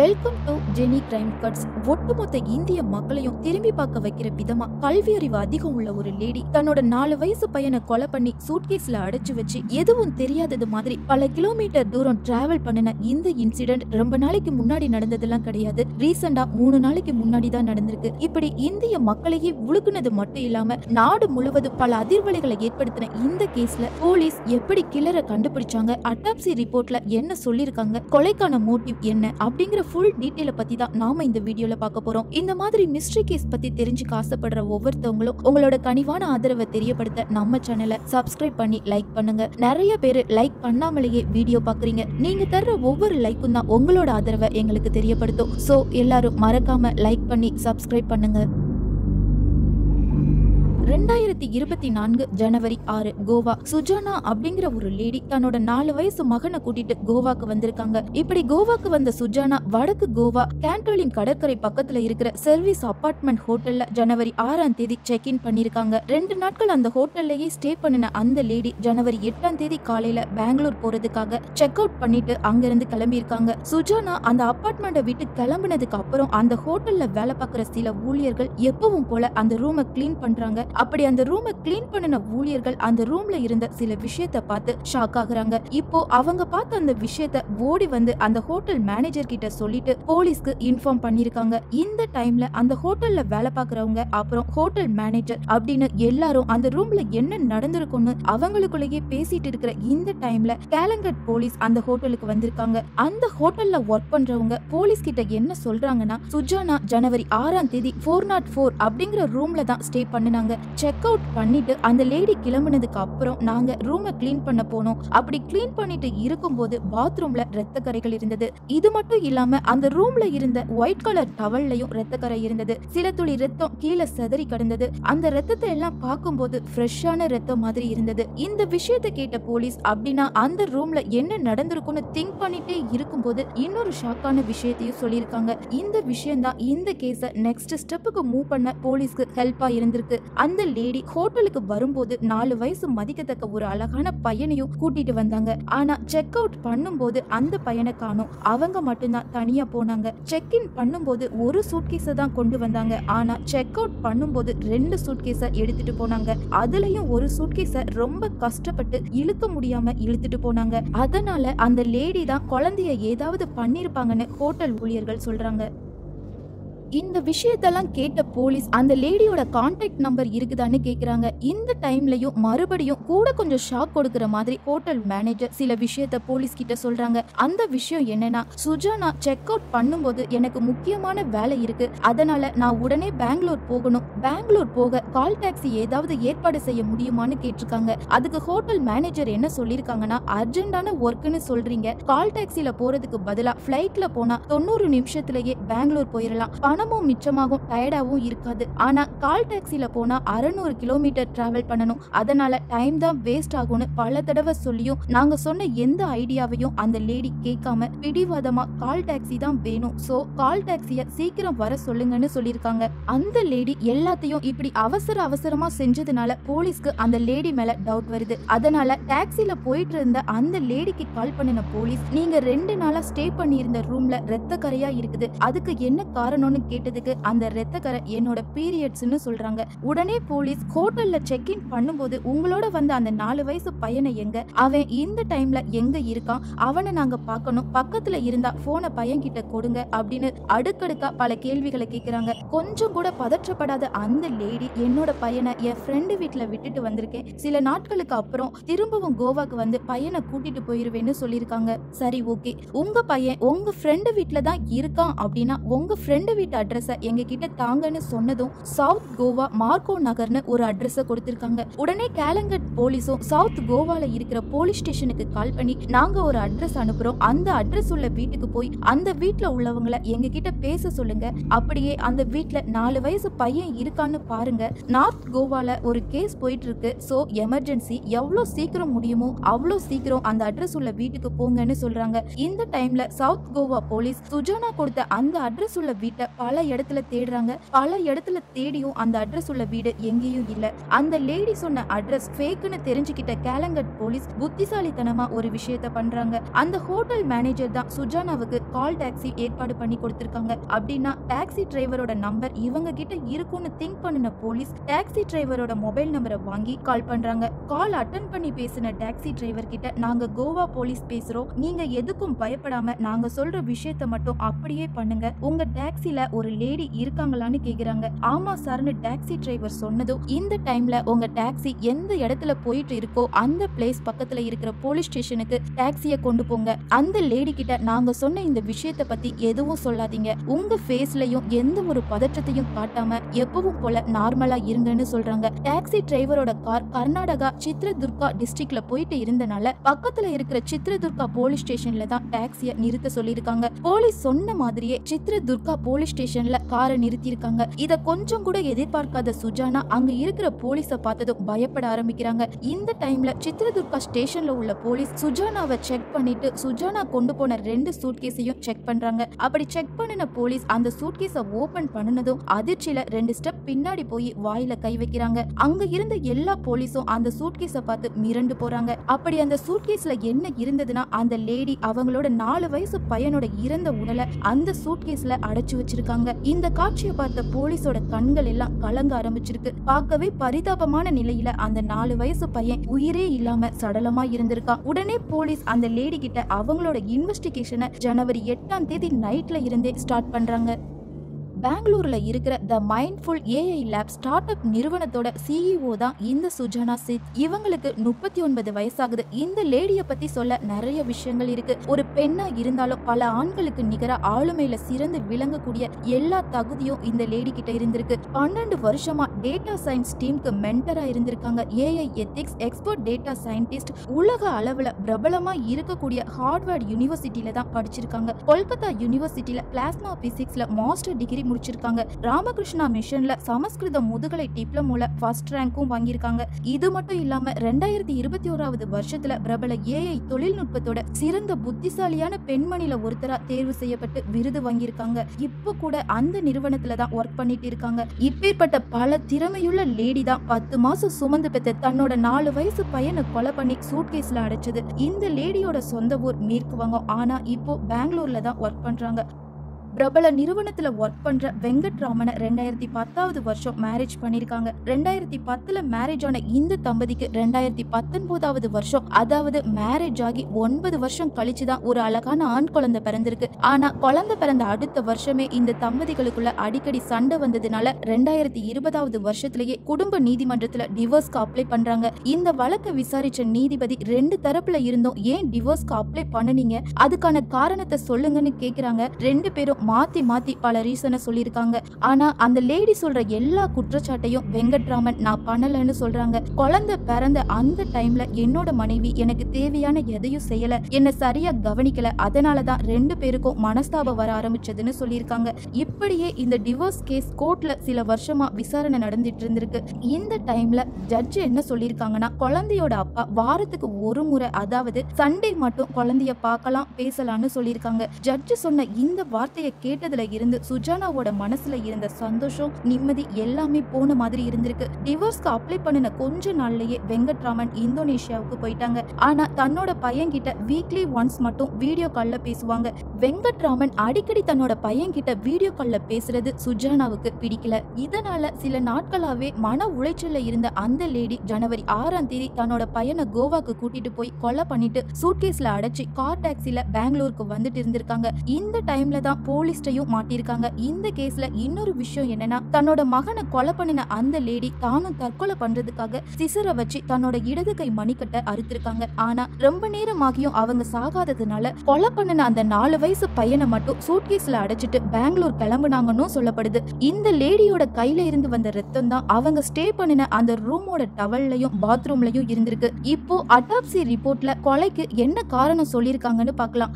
Welcome to Jeni crime cuts ஒட்டுமொத்த இந்திய மக்களையும் திரும்பி பார்க்க வைக்கிற விதமா கல்வி அறிவு அதிகம் உள்ள ஒரு லேடி தன்னோட நாலு வயசு பையனை கொலை பண்ணி சூட்கேஸ்ல அடைச்சு வச்சு எதுவும் தெரியாதது மாதிரி பல கிலோமீட்டர் தூரம் டிராவல் பண்ணின இந்த இன்சிடென்ட் ரொம்ப நாளைக்கு முன்னாடி நடந்ததெல்லாம் கிடையாது. ரீசெண்டா மூணு நாளைக்கு முன்னாடி தான் நடந்திருக்கு. இப்படி இந்திய மக்களையே உழுக்குனது மட்டும் இல்லாம நாடு முழுவதும் பல அதிர்வலைகளை ஏற்படுத்தின இந்த கேஸ்ல போலீஸ் எப்படி கில்லரை கண்டுபிடிச்சாங்க? அட்டாப்சி ரிப்போர்ட்ல என்ன சொல்லிருக்காங்க கொலைக்கான மோட்டிவ் என்ன? அப்படிங்கிற ஃபுல் டீட்டெயிலை பற்றி தான் நாம இந்த வீடியோவில் பார்க்க போகிறோம் இந்த மாதிரி மிஸ்ட்ரி கேஸ் பற்றி தெரிஞ்சுக்க ஆசைப்படுற ஒவ்வொருத்தவங்களும் உங்களோட கனிவான ஆதரவை தெரியப்படுத்த நம்ம சேனலை சப்ஸ்கிரைப் பண்ணி லைக் பண்ணுங்க. நிறைய பேர் லைக் பண்ணாமலேயே வீடியோ பார்க்குறீங்க. நீங்கள் தர்ற ஒவ்வொரு லைக்கும் தான் உங்களோட ஆதரவை எங்களுக்கு தெரியப்படுத்தும். ஸோ எல்லாரும் மறக்காம லைக் பண்ணி சப்ஸ்கிரைப் பண்ணுங்க. ரெண்டாயிரத்தி இருபத்தி நான்கு ஜனவரி ஆறு கோவா. சுஜானா அப்படிங்கிற ஒரு லேடி தன்னோட நாலு வயசு மகனை கூட்டிட்டு கோவாக்கு வந்திருக்காங்க. இப்படி கோவாக்கு வந்த சுஜானா வடக்கு கோவா கேண்டோலின் கடற்கரை பக்கத்துல இருக்கிற சர்வீஸ் அபார்ட்மெண்ட் ஹோட்டல்ல ஜனவரி ஆறாம் தேதி செக் இன் பண்ணிருக்காங்க. ரெண்டு நாட்கள் அந்த ஹோட்டல்லையே ஸ்டே பண்ணின அந்த லேடி ஜனவரி எட்டாம் தேதி காலையில பெங்களூர் போறதுக்காக செக் அவுட் பண்ணிட்டு அங்கிருந்து கிளம்பியிருக்காங்க. சுஜானா அந்த அபார்ட்மெண்ட்டை விட்டு கிளம்பினதுக்கு அப்புறம் அந்த ஹோட்டல்ல வேலை பார்க்குற சில ஊழியர்கள் எப்பவும் போல அந்த ரூமை கிளீன் பண்றாங்க. அப்படி அந்த ரூமை கிளீன் பண்ணின ஊழியர்கள் அந்த ரூம்ல இருந்த சில விஷயத்த பார்த்து ஷாக் ஆகுறாங்க. இப்போ அவங்க பார்த்த அந்த விஷயத்த ஓடி வந்து அந்த ஹோட்டல் மேனேஜர் கிட்ட சொல்லிட்டு போலீஸ்க்கு இன்ஃபார்ம் பண்ணிருக்காங்க இந்த டைம்ல அந்த ஹோட்டல்ல வேலை பாக்குறவங்க அப்புறம் ஹோட்டல் மேனேஜர் அப்படின்னு எல்லாரும் அந்த ரூம்ல என்ன நடந்திருக்கும்னு அவங்களுக்குள்ளேயே பேசிட்டு இருக்கிற இந்த டைம்ல கேலங்கட் போலீஸ் அந்த ஹோட்டலுக்கு வந்திருக்காங்க. அந்த ஹோட்டல்ல ஒர்க் பண்றவங்க போலீஸ் கிட்ட என்ன சொல்றாங்கன்னா சுஜானா ஜனவரி ஆறாம் தேதி ஃபோர் நாட் ஃபோர் அப்படிங்கிற ரூம்ல தான் ஸ்டே பண்ணினாங்க. செக் அவுட் பண்ணிட்டு அந்த லேடி கிளம்புனதுக்கு அப்புறம் நாங்க ரூமை க்ளீன் பண்ண போனோம். அப்படி க்ளீன் பண்ணிட்டு இருக்கும்போது பாத்ரூம்ல ரத்த கரைகள் இருந்தது. இது மட்டும் இல்லாம அந்த ரூம்ல இருந்த ஒயிட் கலர் டவல்லையும் ரத்த கரை இருந்தது. சில துளி ரத்தம் கீழே சிதறி கிடந்தது. அந்த ரத்தத்தை எல்லாம் பார்க்கும்போது ஃப்ரெஷ்ஷான ரத்தம் மாதிரி இருந்தது. இந்த விஷயத்தை கேட்ட போலீஸ் அப்படின்னா அந்த ரூம்ல என்ன நடந்திருக்கும்னு திங்க் பண்ணிட்டே இருக்கும்போது இன்னொரு ஷாக்கான விஷயத்தையும் சொல்லியிருக்காங்க. இந்த விஷயம் தான் இந்த கேஸ நெக்ஸ்ட் ஸ்டெப்புக்கு மூவ் பண்ண போலீஸ்க்கு ஹெல்ப்பா இருந்திருக்கு. அந்த அந்த லேடி ஹோட்டலுக்கு வரும்போது நாலு வயசு மதிக்கத்தக்க ஒரு அழகான பையனையும் கூட்டிட்டு வந்தாங்க. ஆனா செக் அவுட் பண்ணும்போது அந்த பையனை காணோம். அவங்க மட்டும்தான் தனியா போனாங்க. செக் இன் பண்ணும்போது ஒரு சூட்கேஸ தான் கொண்டு வந்தாங்க. ஆனா செக் அவுட் பண்ணும்போது ரெண்டு சூட்கேஸ எடுத்துட்டு போனாங்க. அதுலயும் ஒரு சூட்கேஸ ரொம்ப கஷ்டப்பட்டு இழுக்க முடியாம இழுத்துட்டு போனாங்க. அதனால அந்த லேடி தான் குழந்தைய ஏதாவது பண்ணிருப்பாங்கன்னு ஹோட்டல் ஊழியர்கள் சொல்றாங்க. இந்த விஷயத்தெல்லாம் கேட்ட போலீஸ் அந்த லேடியோட கான்டாக்ட் நம்பர் இருக்குதான்னு கேக்குறாங்க. இந்த டைம்லயும் மறுபடியும் கூட கொஞ்சம் ஷாக் கொடுக்குற மாதிரி ஹோட்டல் மேனேஜர் சில விஷயத்த போலீஸ் கிட்ட சொல்றாங்க. அந்த விஷயம் என்னன்னா சுஜானா செக் அவுட் பண்ணும்போது எனக்கு முக்கியமான வேலை இருக்கு. அதனால நான் உடனே பெங்களூர் போகணும். பெங்களூர் போக கால் டாக்ஸி ஏதாவது ஏற்பாடு செய்ய முடியுமான்னு கேட்டிருக்காங்க. அதுக்கு ஹோட்டல் மேனேஜர் என்ன சொல்லிருக்காங்கன்னா அர்ஜென்டான ஒர்க்குன்னு சொல்றீங்க. கால் டாக்ஸில போறதுக்கு பதிலா பிளைட்ல போனா தொண்ணூறு நிமிஷத்திலேயே பெங்களூர் போயிடலாம் பணமும் மிச்சமாகும் டயர்டாகவும் இருக்காது. ஆனா கால் டாக்ஸில போனா அறநூறு கிலோமீட்டர் டிராவல் பண்ணணும். அதனால டைம் தான் வேஸ்ட் ஆகும்னு பல தடவை சொல்லியும் நாங்க சொன்ன எந்த ஐடியாவையும் அந்த லேடி கேட்காம பிடிவாதமா கால் டாக்ஸி தான் வேணும். சோ கால் டாக்ஸிய சீக்கிரம் வர சொல்லுங்கன்னு சொல்லியிருக்காங்க. அந்த லேடி எல்லாத்தையும் இப்படி அவசர அவசரமா செஞ்சதுனால போலீஸ்க்கு அந்த லேடி மேல டவுட் வருது. அதனால டாக்ஸில போயிட்டு இருந்த அந்த லேடிக்கு கால் பண்ணின போலீஸ் நீங்க ரெண்டு நாளா ஸ்டே பண்ணியிருந்த ரூம்ல ரத்த கரையா இருக்குது. அதுக்கு என்ன காரணம்னு கேட்டதுக்கு அந்த ரத்தக்கரை என்னோட பீரியட்ஸ்னு சொல்றாங்க. உடனே போலீஸ் ஹோட்டல்ல செக் இன் பண்ணும்போது உங்களோட வந்த அந்த நாலு வயசு பையனை எங்க? அவன் இந்த டைம்ல எங்க இருக்கான்? அவனை நாங்க பார்க்கணும். பக்கத்துல இருந்தா போனை பையன் கிட்ட கொடுங்க அப்படின்னு அடுக்கடுக்கா பல கேள்விகளை கேக்குறாங்க. கொஞ்சம் கூட பதற்றப்படாத அந்த லேடி என்னோட பையனை என் ஃப்ரெண்டு வீட்டுல விட்டுட்டு வந்திருக்கேன். சில நாட்களுக்கு அப்புறம் திரும்பவும் கோவாக்கு வந்து பையனை கூட்டிட்டு போயிருவேன்னு சொல்லியிருக்காங்க. சரி ஓகே உங்க பையன் உங்க ஃப்ரெண்டு வீட்டுல தான் இருக்கான் அப்படின்னா உங்க ஃப்ரெண்டு வீட்டு அட்ரஸை எங்ககிட்ட தாங்கன்னு சொன்னதும் சவுத் கோவா மார்க்கோ நகர்னு ஒரு அட்ரஸை கொடுத்திருக்காங்க. உடனே கேலங்கட் போலீஸும் சவுத் கோவால இருக்கிற போலீஸ் ஸ்டேஷனுக்கு கால் பண்ணி நாங்க ஒரு அட்ரஸ் அனுப்புறோம். அந்த அட்ரஸ் உள்ள வீட்டுக்கு போய் அந்த வீட்ல உள்ளவங்கள எங்க கிட்ட பேச சொல்லுங்க. அப்படியே அந்த வீட்டுல நாலு வயசு பையன் இருக்கான்னு பாருங்க. நார்த் கோவால ஒரு கேஸ் போயிட்டு இருக்கு சோ எமர்ஜென்சி எவ்வளவு சீக்கிரம் முடியுமோ அவ்வளோ சீக்கிரம் அந்த அட்ரஸ் உள்ள வீட்டுக்கு போங்கன்னு சொல்றாங்க. இந்த டைம்ல சவுத் கோவா போலீஸ் சுஜானா கொடுத்த அந்த அட்ரஸ் உள்ள வீட்டை பல இடத்துல தேடுறாங்க. பல இடத்துல தேடியும் அந்த அட்ரஸ் உள்ள வீடு எங்கேயும் இல்ல. அந்த லேடி சொன்ன அட்ரஸ் ஃபேக்குன்னு தெரிஞ்சுக்கிட்ட கேலங்கட் போலீஸ் புத்திசாலித்தனமா ஒரு விஷயத்த பண்றாங்க. அந்த ஹோட்டல் மேனேஜர் தான் சுஜானாவுக்கு கால் டாக்ஸி ஏற்பாடு பண்ணி கொடுத்திருக்காங்க. அப்படின்னா டாக்ஸி டிரைவரோட நம்பர் இவங்க கிட்ட இருக்கும்னு திங்க் பண்ணின போலீஸ் டாக்ஸி டிரைவரோட மொபைல் நம்பரை வாங்கி கால் பண்றாங்க. கால் அட்டன் பண்ணி பேசின டாக்ஸி டிரைவர் கிட்ட நாங்க கோவா போலீஸ் பேசுறோம். நீங்க எதுக்கும் பயப்படாம நாங்க சொல்ற விஷயத்த மட்டும் அப்படியே பண்ணுங்க. உங்க டாக்ஸில ஒரு லேடி இருக்காங்களான்னு கேக்குறாங்க. ஆமா சார்னு டாக்ஸி டிரைவர் சொன்னதும் இந்த டைம்ல உங்க டாக்ஸி எந்த இடத்துல போயிட்டு இருக்கோ அந்த பிளேஸ் பக்கத்துல இருக்கிற போலீஸ் ஸ்டேஷனுக்கு டாக்ஸிய கொண்டு போங்க. அந்த லேடி கிட்ட நாங்க சொன்ன இந்த விஷயத்த பத்தி எதுவும் சொல்லாதீங்க. உங்க ஃபேஸ்லயும் எந்த ஒரு பதற்றத்தையும் காட்டாம எப்பவும் போல நார்மலா இருங்கன்னு சொல்றாங்க. டாக்ஸி டிரைவரோட கார் கர்நாடகா சித்ரதுர்கா டிஸ்ட்ரிக்ட்ல போயிட்டு இருந்தனால பக்கத்துல இருக்கிற சித்ரதுர்கா போலீஸ் ஸ்டேஷன்ல தான் டாக்ஸிய நிறுத்த சொல்லியிருக்காங்க. போலீஸ் சொன்ன மாதிரியே சித்ரதுர்கா போலீஸ் ஸ்டேஷன்ல காரை நிறுத்தியிருக்காங்க. இத கொஞ்சம் கூட எதிர்பார்க்காத சுஜானா அங்க இருக்கிற போலீஸ பார்த்ததும் பயப்பட ஆரம்பிக்கிறாங்க. இந்த டைம்ல சித்ரதுர்கா ஸ்டேஷன்ல உள்ள போலீஸ் சுஜானாவை செக் பண்ணிட்டு சுஜானா கொண்டு போன ரெண்டு சூட்கேஸையும் செக் பண்றாங்க. அப்படி செக் பண்ணின போலீஸ் அந்த சூட்கேஸை ஓபன் பண்ணினதும் அதிர்ச்சியில ரெண்டு ஸ்டெப் பின்னாடி போய் வாயில கை வைக்கிறாங்க. அங்க இருந்த எல்லா போலீஸும் அந்த சூட்கேஸை பார்த்து மிரண்டு போறாங்க. அப்படி அந்த சூட்கேஸ்ல என்ன இருந்ததுன்னா அந்த லேடி அவங்களோட நாலு வயசு பையனோட இறந்த உடலை அந்த சூட்கேஸ்ல அடைச்சு வச்சிருக்காங்க. இந்த காட்சியை பார்த்த போலீஸோட கண்கள் எல்லாம் கலங்க ஆரம்பிச்சிருக்கு. பார்க்கவே பரிதாபமான நிலையில அந்த நாலு வயசு பையன் உயிரே இல்லாம சடலமா இருந்திருக்கான். உடனே போலீஸ் அந்த லேடி கிட்ட அவங்களோட இன்வெஸ்டிகேஷனை ஜனவரி எட்டாம் தேதி நைட்ல இருந்தே ஸ்டார்ட் பண்றாங்க. பெங்களூர்ல இருக்கிற the mindful AI lab startup நிறுவனத்தோட சிஇஓ தான் இந்த சுஜானா சித். இவங்களுக்கு முப்பத்தி ஒன்பது வயசாகுது. இந்த லேடிய பத்தி சொல்ல நிறைய விஷயங்கள் இருக்கு. ஒரு பெண்ணா இருந்தாலும் பல ஆண்களுக்கு நிகர ஆளுமையில சிறந்து விளங்கக்கூடிய எல்லா தகுதியும் இந்த லேடி கிட்ட இருந்திருக்கு. பன்னெண்டு வருஷமா டேட்டா சயின்ஸ் டீமுக்கு மென்டரா இருந்திருக்காங்க. AI ethics expert data scientist உலக அளவுல பிரபலமா இருக்கக்கூடிய ஹார்வர்ட் யூனிவர்சிட்டியில தான் படிச்சிருக்காங்க. கொல்கத்தா யூனிவர்சிட்டியில பிளாஸ்மா பிசிக்ஸ்ல மாஸ்டர் டிகிரி முடிச்சிருக்காங்க. ராமகிருஷ்ணா மிஷன்ல சமஸ்கிருத முதுகலை டிப்ளமோல ஃபர்ஸ்ட் ரேங்க்கும் வாங்கியிருக்காங்க. இது மட்டும் இல்லாம ரெண்டாயிரத்தி இருபத்தி ஓராவது வருஷத்துல பிரபல ஏஐ தொழில்நுட்பத்தோட சிறந்த புத்திசாலியான பெண்மணில ஒருத்தரா தேர்வு செய்யப்பட்டு விருது வாங்கியிருக்காங்க. இப்போ கூட அந்த நிறுவனத்துல தான் ஒர்க் பண்ணிட்டு இருக்காங்க. இப்பேற்பட்ட பல திறமையுள்ள லேடி தான் பத்து மாசம் சுமந்து பெற்ற தன்னோட நாலு வயசு பையனை கொலை பண்ணி சூட்கேஸ்ல அடைச்சது. இந்த லேடியோட சொந்த ஊர் மேற்கு வங்கம். ஆனா இப்போ பெங்களூர்ல தான் ஒர்க் பண்றாங்க. பிரபல நிறுவனத்துல ஒர்க் பண்ற வெங்கட்ராமனை ரெண்டாயிரத்தி பத்தாவது வருஷம் மேரேஜ் பண்ணிருக்காங்க. ரெண்டாயிரத்தி பத்துல மேரேஜ் ஆன இந்த தம்பதிக்கு ரெண்டாயிரத்தி பத்தொன்பதாவது வருஷம் அதாவது மேரேஜ் ஆகி ஒன்பது வருஷம் கழிச்சு தான் ஒரு அழகான ஆண் குழந்தை பிறந்திருக்கு. ஆனா குழந்தை பிறந்த அடுத்த வருஷமே இந்த தம்பதிகளுக்குள்ள அடிக்கடி சண்டை வந்ததுனால ரெண்டாயிரத்தி இருபதாவது வருஷத்திலேயே குடும்ப நீதிமன்றத்துல டிவோர்ஸ்க்கு அப்ளை பண்றாங்க. இந்த வழக்கை விசாரிச்ச நீதிபதி ரெண்டு தரப்புல இருந்தும் ஏன் டிவோர்ஸ்க்கு அப்ளை பண்ணுனீங்க? அதுக்கான காரணத்தை சொல்லுங்கன்னு கேக்குறாங்க. ரெண்டு பேரும் மாத்தி மாத்தி பல ரீசனை சொல்லியிருக்காங்க. ஆனா அந்த லேடி சொல்ற எல்லா குற்றச்சாட்டையும் வெங்கட்ராமன் நான் பண்ணலன்னு சொல்றாங்க. குழந்தை பிறந்த அந்த டைம்ல என்னோட மனைவி எனக்கு தேவையான எதையும் செய்யல. என்ன சரியா கவனிக்கல. அதனாலதான் ரெண்டு பேருக்கும் மனஸ்தாபம் வர ஆரம்பிச்சதுன்னு சொல்லியிருக்காங்க. இப்படியே இந்த டிவோர்ஸ் கேஸ் கோர்ட்ல சில வருஷமா விசாரணை நடந்துட்டு இருந்திருக்கு. இந்த டைம்ல ஜட்ஜ் என்ன சொல்லியிருக்காங்கன்னா குழந்தையோட அப்பா வாரத்துக்கு ஒரு முறை அதாவது சண்டே மட்டும் குழந்தைய பார்க்கலாம் பேசலாம்னு சொல்லியிருக்காங்க. ஜட்ஜ் சொன்ன இந்த வார்த்தையை கேட்டதுல இருந்து சுஜானாவோட மனசுல இருந்த சந்தோஷம் நிம்மதி எல்லாமே போன மாதிரி இருந்திருக்கு. டிவோர்ஸ்க்கு அப்ளை பண்ணின கொஞ்ச நாள்லயே வெங்கட்ராமன் இந்தோனேஷியாவுக்கு போயிட்டாங்க. ஆனா தன்னோட பையன் கிட்ட வீக்லி ஒன்ஸ் மட்டும் வீடியோ கால்ல பேசுவாங்க. வெங்கட்ராமன் அடிக்கடி தன்னோட பையன் கிட்ட வீடியோ கால்ல பேசுறது சுஜானாவுக்கு பிடிக்கல. இதனால சில நாட்களாவே மன உளைச்சல்ல இருந்த அந்த லேடி ஜனவரி ஆறாம் தேதி தன்னோட பையனை கோவாக்கு கூட்டிட்டு போய் கொலை பண்ணிட்டு சூட்கேஸ்ல அடைச்சு கார் டாக்ஸில பெங்களூருக்கு வந்துட்டு இருந்திருக்காங்க. இந்த டைம்ல தான் போலீஸ்டையும் மாட்டிருக்காங்க இந்த கேஸ்ல இன்னொரு விஷயம் என்னன்னா தன்னோட மகனை கொலை பண்ணின அந்த லேடி தானும் தற்கொலை பண்றதுக்காக சிசரை வச்சு தன்னோட இடது கை மணிக்கட்டை அறுத்திருக்காங்க. ஆனா ரொம்ப நேரமாகியும் அவங்க சாகாததுனால கொலை பண்ணின அந்த நாலு வயசு பையனை மட்டும் சூட்கேஸ்ல அடைச்சிட்டு பெங்களூர் கிளம்புனாங்கன்னு சொல்லப்படுது. இந்த லேடியோட கையில இருந்து வந்த ரத்தம் தான் அவங்க ஸ்டே பண்ணின அந்த ரூமோட டவல்லையும் பாத்ரூம்லயும் இருந்திருக்கு. இப்போ அட்டாப்சி ரிப்போர்ட்ல கொலைக்கு என்ன காரணம் சொல்லியிருக்காங்கன்னு பார்க்கலாம்.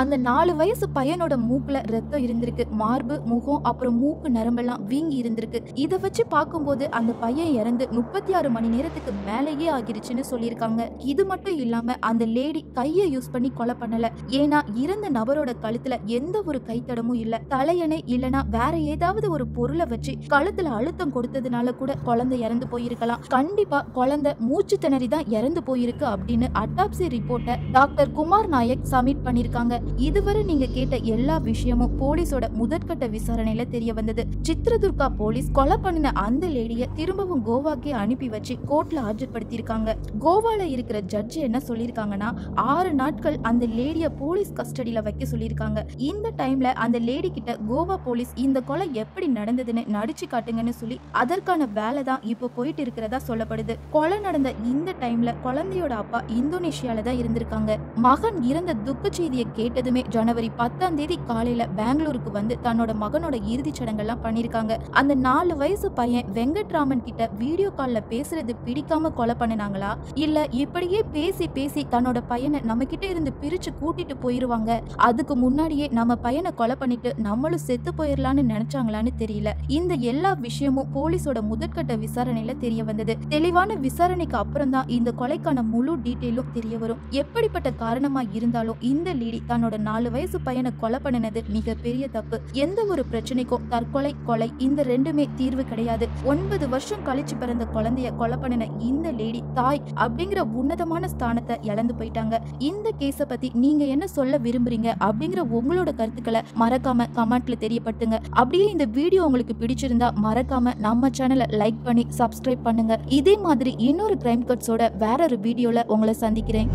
அந்த நாலு வயசு பையனோட மூக்குல ரத்தம் இருந்திருக்கு. மார்பு முகம் அப்புறம் மூக்கு நரம்பெல்லாம் வீங்கி இருந்திருக்கு. இதை வச்சு பார்க்கும்போது அந்த பையன் இறந்து முப்பத்தி ஆறு மணி நேரத்துக்கு மேலேயே ஆகிருச்சுன்னு சொல்லியிருக்காங்க. இது மட்டும் இல்லாம அந்த லேடி கையை யூஸ் பண்ணி கொலை பண்ணல. ஏன்னா இறந்த நபரோட கழுத்துல எந்த ஒரு கைத்தடமும் இல்ல. தலையணை இல்லனா வேற ஏதாவது ஒரு பொருளை வச்சு கழுத்துல அழுத்தம் கொடுத்ததுனால கூட குழந்தை இறந்து போயிருக்கலாம். கண்டிப்பா குழந்தை மூச்சு திணறி தான் இறந்து போயிருக்கு அப்படின்னு அட்டாப்சி ரிப்போர்ட்டை டாக்டர் குமார் நாயக் சப்மிட் பண்ணிருக்காங்க இதுவரை நீங்க கேட்ட எல்லா விஷயமும் போலீஸோட முதற்கட்ட விசாரணையில தெரிய வந்தது. சித்ரதுர்கா போலீஸ் கொலை பண்ணின அந்த லேடிய திரும்பவும் கோவாக்கே அனுப்பி வச்சு கோர்ட்ல ஆஜர்படுத்தியிருக்காங்க. கோவால இருக்கிற ஜட்ஜ் என்ன சொல்லியிருக்காங்கன்னா ஆறு நாட்கள் அந்த லேடிய போலீஸ் கஸ்டடியில வைக்க சொல்லியிருக்காங்க. இந்த டைம்ல அந்த லேடி கிட்ட கோவா போலீஸ் இந்த கொலை எப்படி நடந்ததுன்னு நடிச்சு காட்டுங்கன்னு சொல்லி அதற்கான வேலை தான் இப்போ போயிட்டு இருக்கிறதா சொல்லப்படுது. கொலை நடந்த இந்த டைம்ல குழந்தையோட அப்பா இந்தோனேஷியால தான் இருந்திருக்காங்க. மகன் இறந்த துக்க செய்தியை கேட்டு கேட்டதுமே ஜனவரி பத்தாம் தேதி காலையில பெங்களூருக்கு வந்து தன்னோட மகனோட இறுதிச் சடங்கெல்லாம் பண்ணிருக்காங்க அந்த நாலு வயசு பையன் வெங்கட்ராமன் கிட்ட வீடியோ கால்ல பேசுறது பிடிக்காம கொலை பண்ணினாங்களா? இல்ல இப்படியே பேசி பேசி தன்னோட பையனை நம்ம கிட்ட இருந்து பிரிச்சு கூட்டிட்டு போயிருவாங்க. அதுக்கு முன்னாடியே நம்ம பையனை கொலை பண்ணிட்டு நம்மளும் செத்து போயிடலான்னு நினைச்சாங்களான்னு தெரியல. இந்த எல்லா விஷயமும் போலீஸோட முதற்கட்ட விசாரணையில தெரிய வந்தது. தெளிவான விசாரணைக்கு அப்புறம் தான் இந்த கொலைக்கான முழு டீட்டெயிலும் தெரிய வரும். எப்படிப்பட்ட காரணமா இருந்தாலும் இந்த லீடி தன்னோட நாலு வயசு பையனை கொலை பண்ணினது மிகப்பெரிய தப்பு. எந்த ஒரு பிரச்சனைக்கும் தற்கொலை கொலை இந்த ரெண்டுமே தீர்வு கிடையாது. ஒன்பது வருஷம் கழிச்சு பிறந்த குழந்தைய கொலை பண்ணின இந்த லேடி தாய் அப்படிங்கிற உன்னதமான ஸ்தானத்தை இழந்து போயிட்டாங்க. இந்த கேஸ பத்தி நீங்க என்ன சொல்ல விரும்புறீங்க அப்படிங்கிற உங்களோட கருத்துக்களை மறக்காம கமெண்ட்ல தெரியப்படுத்துங்க. அப்படியே இந்த வீடியோ உங்களுக்கு பிடிச்சிருந்தா மறக்காம நம்ம சேனலை லைக் பண்ணி சப்ஸ்கிரைப் பண்ணுங்க. இதே மாதிரி இன்னொரு கிரைம் கட்ஸோட வேற ஒரு வீடியோல உங்களை சந்திக்கிறேன்.